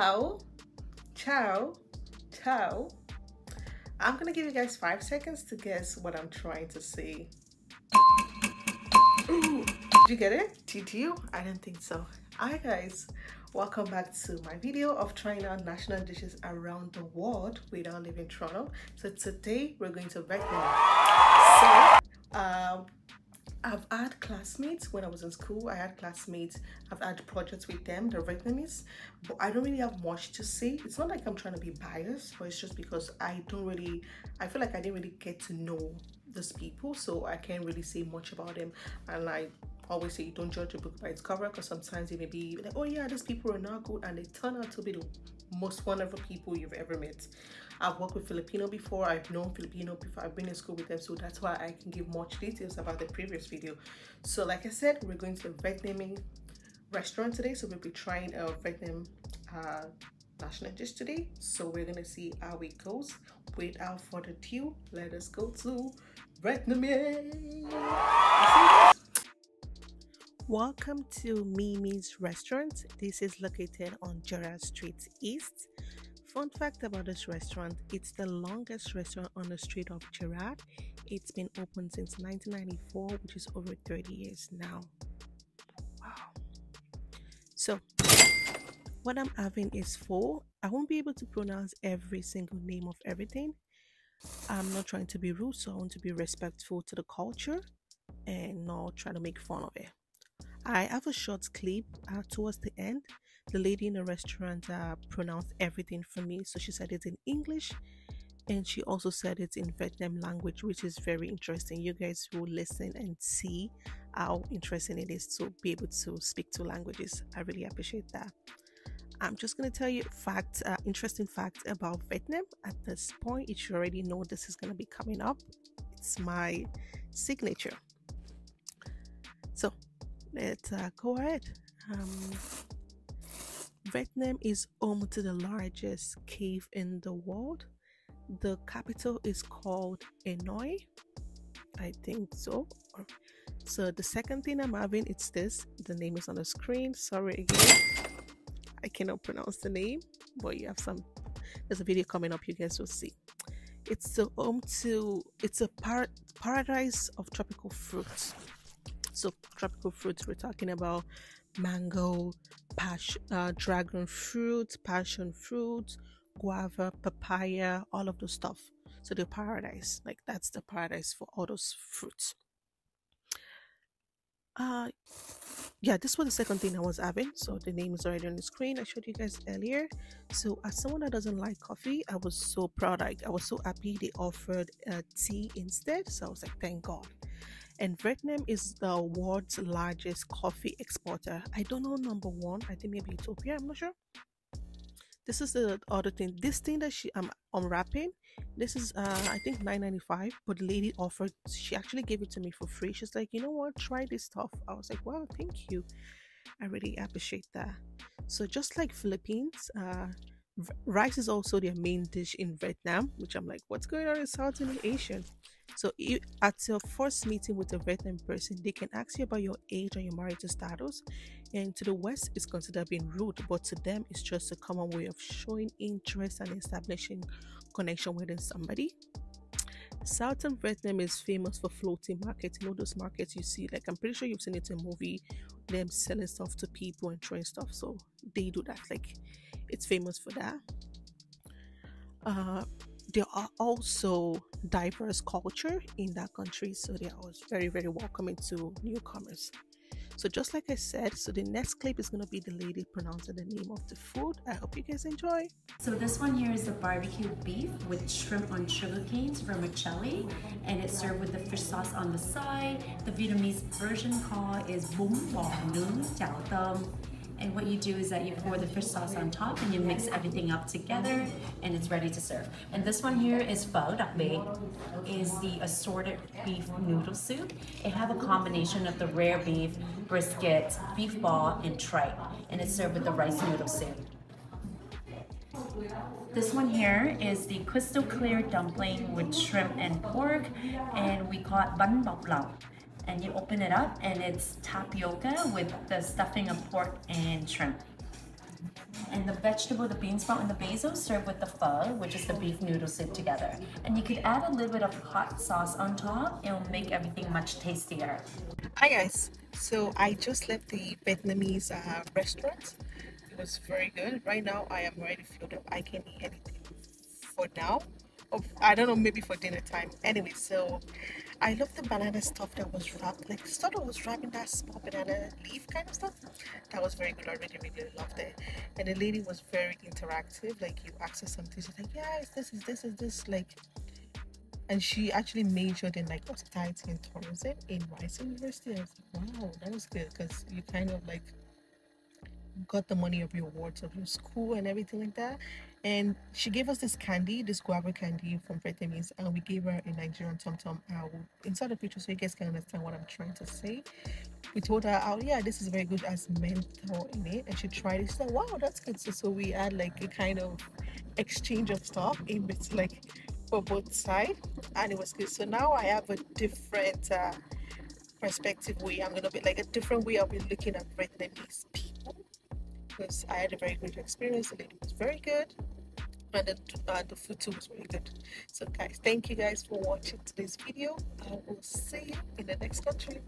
Ciao. Ciao. Ciao. I'm gonna give you guys five seconds to guess what I'm trying to say. Ooh, did you get it? Did you? I didn't think so. Hi guys, welcome back to my video of trying out national dishes around the world without leaving Toronto. So today we're going to Vietnam. So um, I've had classmates when I was in school. I had classmates. I've had projects with them. They're Vietnamese, but I don't really have much to say. It's not like I'm trying to be biased, but it's just because I don't really. I feel like I didn't really get to know these people, so I can't really say much about them. And I always say, don't judge a book by its cover, because sometimes it may be like, oh yeah, these people are not good, and they turn out to be the most wonderful people you've ever met. I've worked with Filipino before, I've known Filipino before, I've been in school with them, so that's why I can give much details about the previous video. So like I said, we're going to a Vietnamese restaurant today, so we'll be trying a Vietnam uh, national dish today. So we're gonna see how it goes. Without further ado, let us go to Vietnamese. Welcome to Mimi's restaurant. This is located on Gerrard Street East. Fun fact about this restaurant, it's the longest restaurant on the street of Gerrard. It's been open since 1994, which is over 30 years now. Wow. So, what I'm having is four. I won't be able to pronounce every single name of everything. I'm not trying to be rude, so I want to be respectful to the culture and not try to make fun of it. I have a short clip uh, towards the end the lady in the restaurant uh, pronounced everything for me. So she said it's in English and she also said it's in Vietnam language, which is very interesting. You guys will listen and see how interesting it is to be able to speak two languages. I really appreciate that. I'm just gonna tell you fact, uh, interesting fact about Vietnam. At this point, you already know this is gonna be coming up. It's my signature. So let's uh, go ahead. Um, Vietnam is home to the largest cave in the world. The capital is called Hanoi. I think so. So the second thing I'm having it's this. The name is on the screen. Sorry again. I cannot pronounce the name, but you have some there's a video coming up you guys will see. It's the home to it's a par- paradise of tropical fruits. So tropical fruits we're talking about mango, passion, uh, dragon fruit, passion fruit, guava, papaya, all of those stuff. So the paradise, like that's the paradise for all those fruits. Uh, yeah, this was the second thing I was having. So the name is already on the screen. I showed you guys earlier. So as someone that doesn't like coffee, I was so proud. I, I was so happy they offered uh, tea instead. So I was like, thank God and Vietnam is the world's largest coffee exporter. I don't know number one. I think maybe Ethiopia. I'm not sure. This is the other thing. This thing that she I'm unwrapping. This is uh I think 9.95. But the lady offered. She actually gave it to me for free. She's like, you know what? Try this stuff. I was like, wow, thank you. I really appreciate that. So just like Philippines, uh, rice is also their main dish in Vietnam, which I'm like, what's going on in Southeast Asia? So, you, at your first meeting with a Vietnam person, they can ask you about your age and your marital status. And to the West, it's considered being rude, but to them, it's just a common way of showing interest and establishing connection within somebody. Southern Vietnam is famous for floating markets. You know those markets you see, like I'm pretty sure you've seen it in a movie, them selling stuff to people and throwing stuff. So they do that. Like it's famous for that. Uh, there are also diverse culture in that country so they are very very welcoming to newcomers. So just like i said so the next clip is going to be the lady pronouncing the name of the food. I hope you guys enjoy. So this one here is the barbecue beef with shrimp on sugar canes vermicelli and it's served with the fish sauce on the side. The vietnamese version called is bún bò nướng chảo and what you do is that you pour the fish sauce on top and you mix everything up together and it's ready to serve. And this one here is pho biệt, is the assorted beef noodle soup. It have a combination of the rare beef, brisket, beef ball, and tripe. And it's served with the rice noodle soup. This one here is the crystal clear dumpling with shrimp and pork, and we call it bun bọc lọc and you open it up and it's tapioca with the stuffing of pork and shrimp. And the vegetable, the bean sprout and the basil served with the pho, which is the beef noodle soup together. And you could add a little bit of hot sauce on top. It'll make everything much tastier. Hi guys, so I just left the Vietnamese uh, restaurant. It was very good. Right now I am ready filled up. I can eat anything for now. Of, I don't know, maybe for dinner time. Anyway, so I love the banana stuff that was wrapped, like sort of was wrapping that small banana leaf kind of stuff. That was very good. I really, really loved it. And the lady was very interactive. Like you asked her something, she's like, yeah, this is this is this like. And she actually majored in like hospitality and tourism in Rice University. I was like, wow, that was good because you kind of like got the money of your awards of your school and everything like that. And she gave us this candy, this guava candy from Vietnamese, and we gave her a Nigerian tom tom. I will insert the picture so you guys can understand what I'm trying to say. We told her, oh yeah, this is very good as menthol in it, and she tried it. She said, wow, that's good. So, so we had like a kind of exchange of stuff in between, like for both sides, and it was good. So now I have a different uh, perspective way. I'm gonna be like a different way of looking at Vietnamese people because I had a very good experience. The lady was very good, and the, uh, the food too was very good. So, guys, thank you guys for watching today's video. I will see you in the next country.